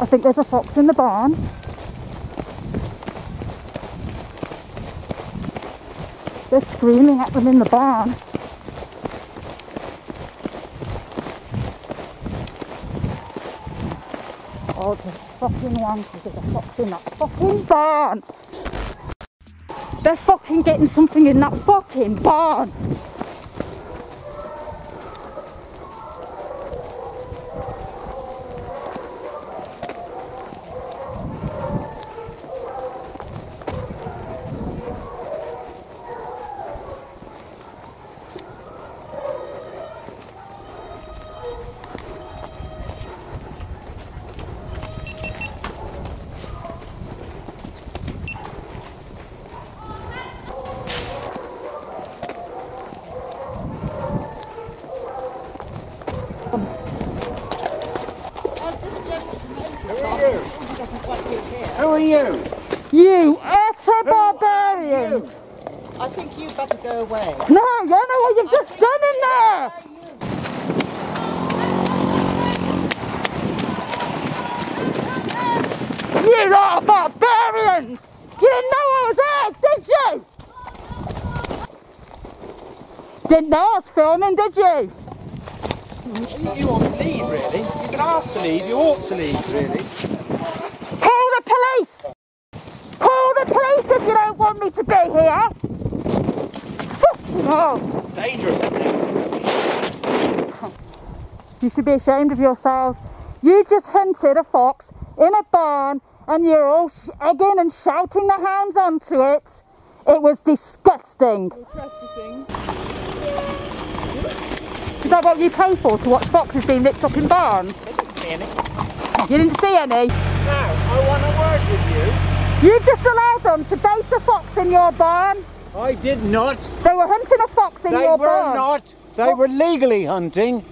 I think there's a fox in the barn. They're screaming at them in the barn. Oh, there's fucking one. There's a fox in that fucking barn. They're fucking getting something in that fucking barn. Are you? You utter barbarian! I think you better go away. No, you know what you've just done in there! You lot of barbarians! You didn't know I was there, did you? Didn't know I was filming, did you? You ought to leave, really. You've been asked to leave. You ought to leave, really. Call the police! Call the police if you don't want me to be here! Oh, Dangerous, you should be ashamed of yourselves. You just hunted a fox in a barn and you're all sh- egging and shouting the hounds onto it. It was disgusting. Trespassing. Is that what you pay for to watch foxes being ripped up in barns? I didn't see any. You didn't see any. Now, I want a word with you. You just allowed them to base a fox in your barn. I did not. They were hunting a fox in They your barn. They were not. They What? were legally hunting,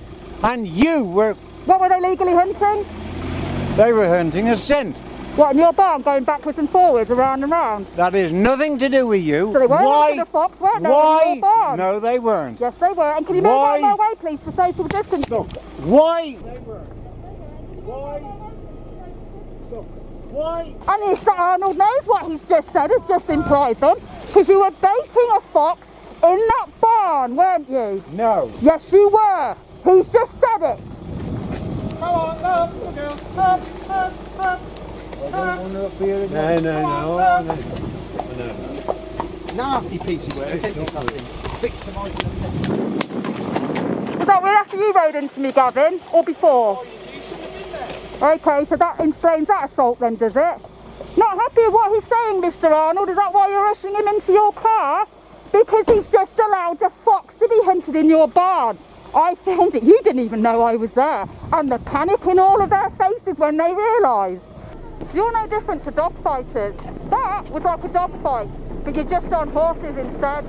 and you were. What were they legally hunting? They were hunting a scent. What in your barn, going backwards and forwards, around and round? That is nothing to do with you. So they weren't Why? hunting a fox, weren't they? in Why? your barn? No, they weren't. Yes, they were. And can you move out of my way, please, for social distancing? Look, why? They were. Why? Look, why? And Mr. Arnold knows what he's just said, has just implied them, because you were baiting a fox in that barn, weren't you? No. Yes, you were. He's just said it. Come on, up, little girl. Up, up, up. No, no, no. no. Nasty piece of work. Victimising. Was that right after you rode into me, Gavin, or before? Okay, so that explains that assault then, does it? Not happy with what he's saying, Mr. Arnold. Is that why you're rushing him into your car? Because he's just allowed a fox to be hunted in your barn. I filmed it. You didn't even know I was there. And the panic in all of their faces when they realised. You're no different to dog fighters. That was like a dog fight, but you're just on horses instead.